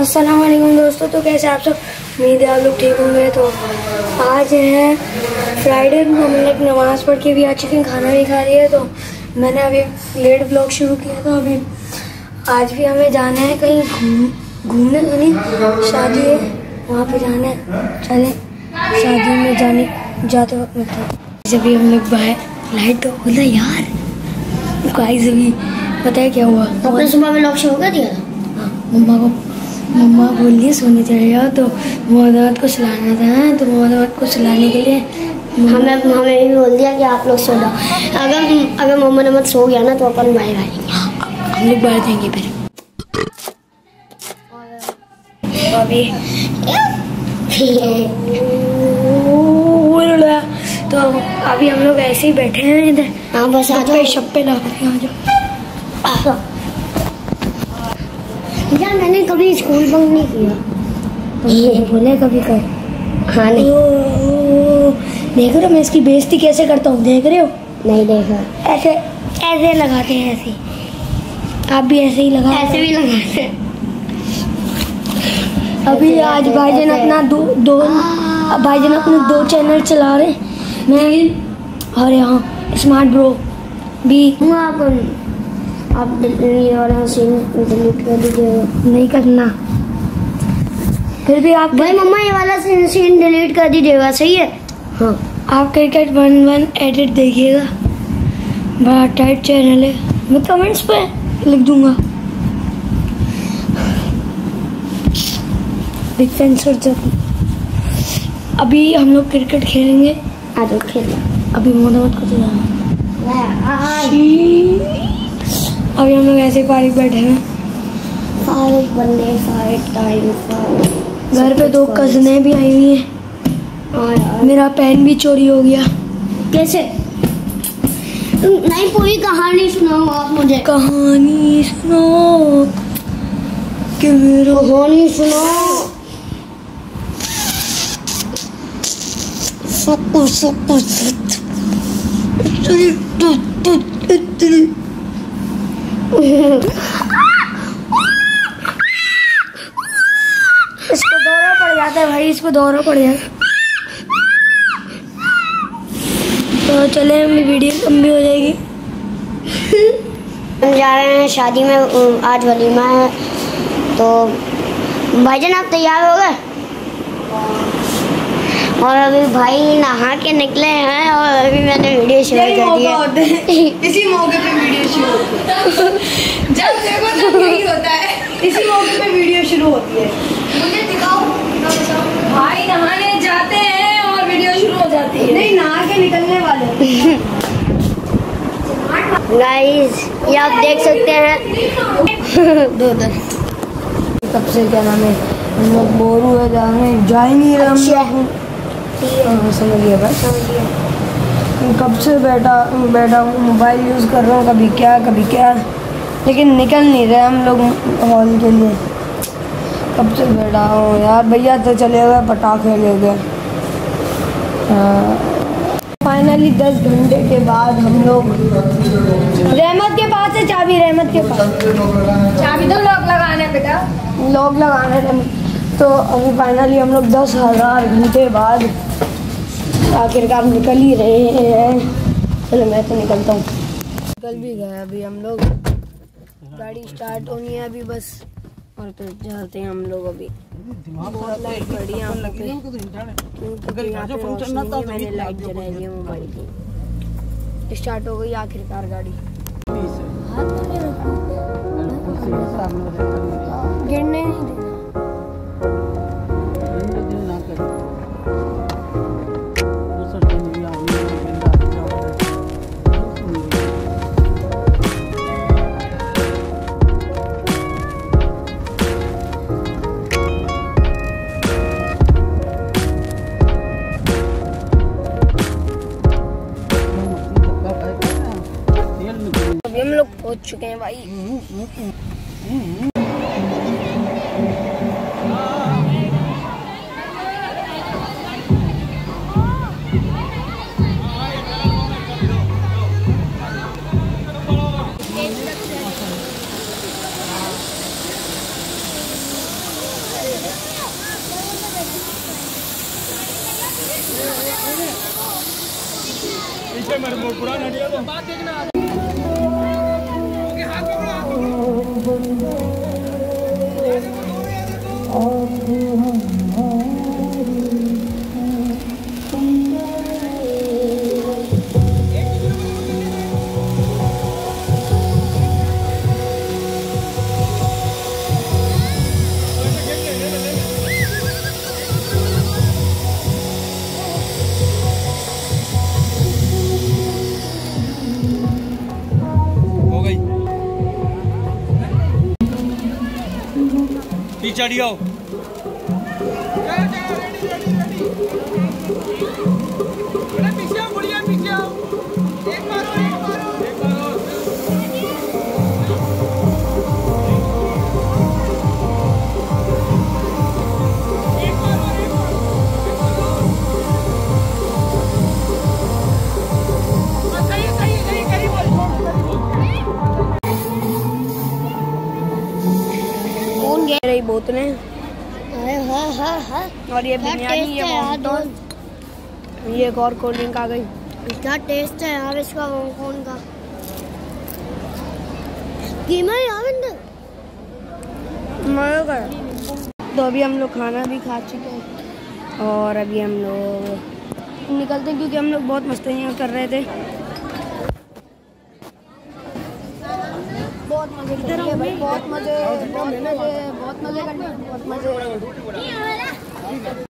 अस्सलाम वालेकुम दोस्तों तो कैसे आप सब? उम्मीद है आप लोग ठीक होंगे। तो आज है फ्राइडे को हम लोग नमाज़ पढ़ के भी आ चुके हैं खाना भी खा लिया है। तो मैंने अभी लेट ब्लॉग शुरू किया था अभी आज भी हमें जाना है कहीं घूम घूमने तो नहीं शादी है वहाँ पे जाना है। चले शादी में जाने जाते वक्त मतलब जब भी हम लोग बाहर लाइट तो बोला यार गाइस अभी पता है क्या हुआ? सुबह में लॉक शुरू कर दिया था? हाँ, मम्मा को मम्मा बोल रही है सोने चले जाओ। तो मोहम्मद को सुलाना था तो मोहम्मद को सुलाने के लिए हमें हमें भी बोल दिया कि आप लोग सो जाओ। अगर अगर मोहम्मद अहमद सो गया ना तो अपन बाहर आएँगे हम लोग बाहर जाएँगे फिर। तो अभी। तो अभी हम लोग ऐसे ही बैठे हैं इधर। हाँ बस आ जाओ। शप्पे लगा के आ जाओ। यार मैंने कभी स्कूल बंक नहीं किया। तो बोले कभी कर। हाँ नहीं। ओ, देख रहे हो मैं इसकी बेइज्जती कैसे करता हूँ? देख रहे हो? नहीं देखा ऐसे ऐसे लगाते हैं ऐसे आप भी ऐसे ही लगा ऐसे भी लगाते अभी आज भाईजान अपना दो दो भाईजान अपने दो चैनल चला रहे हैं। मैं और यहाँ स्मार्ट ब्रो भी। हूँ आप डिलीट और सीन डिलीट कर दीजिएगा नहीं करना। फिर भी आप भाई मम्मा ये वाला सीन सीन डिलीट कर दीजिएगा सही है? हाँ। आप क्रिकेट वन वन एडिट देखिएगा। बड़ा टाइट चैनल है। मैं कमेंट्स पे लिख दूँगा। बिग फ़ैन सर अभी हम लोग क्रिकेट खेलेंगे। आ जाओ खेल अभी मोहम्मद को तो जाना। अभी हम लोग ऐसे पार्क बैठे हैं। फाइट बंदे टाइम घर पे दो कजनें भी आई हुई हैं। हाँ मेरा पेन भी चोरी हो गया। कैसे? नहीं पूरी कहानी सुनाओ आप मुझे। कहानी सुनो कि मेरा कहानी सुनाओ। सुकु सुकु इसको दौरा पड़ जाता है भाई, इसको दौरा पड़ जाता है। तो चले हम वीडियो लंबी हो जाएगी। हम जा रहे हैं शादी में आज वलीमा है तो भाईजान, आप तैयार हो गए? और अभी भाई नहा के निकले हैं और अभी मैंने वीडियो शेयर कर दी है। इसी मौके पे वीडियो शुरू जब देखो तब यही होता है। इसी मौके पे वीडियो शुरू होती है। मुझे दिखाओ। भाई नहाने जाते हैं और वीडियो शुरू हो जाती है। नहीं नहा के निकलने वाले गाइस ये आप देख सकते हैं। दो दो कब से क्या नाम है? हम लोग बोर हुए जा रहे हैं जा ही नहीं रहे हम। लोग हाँ, समझ गया बस कब से बैठा बैठा हूँ मोबाइल यूज़ कर रहा हूँ कभी क्या कभी क्या। लेकिन निकल नहीं रहे हम लोग हॉल के लिए। कब से बैठा हूँ यार भैया तो चले गए पटाखे ले गए। फाइनली दस घंटे के बाद हम लोग रहमत के पास है चाबी रहमत के पास। चाबी तो लॉक लगाना है बेटा। लॉक लगाने तो अभी फाइनली हम लोग दस हज़ार घंटे बाद आखिरकार निकल ही रहे हैं। चलो मैं तो निकलता हूँ। निकल भी गए अभी हम लोग। गाड़ी स्टार्ट होनी है अभी बस। और फिर जाते हैं हम लोग अभी। लाइट पड़ी है है, मैंने लाइट जलाई है मोबाइल की। स्टार्ट हो गई आखिरकार गाड़ी। गिरने नहीं अभी हम लोग पहुँच चुके हैं भाई। पीछे मेरे पुराना हो पीछे आओ कौन रही बोतलें हाय हाय हाय और ये बिरयानी ये है मॉन्टोन। ये एक और कोल्ड ड्रिंक आ गई। क्या टेस्ट है यार इसका कौन का? कीमा यार तो अभी हम लोग खाना भी खा चुके हैं। और अभी हम लोग निकलते हैं क्योंकि हम लोग बहुत मस्तियाँ कर रहे थे। मज़े भाई बहुत मज़े बहुत मज़े बहुत मज़े करने बहुत मज़े।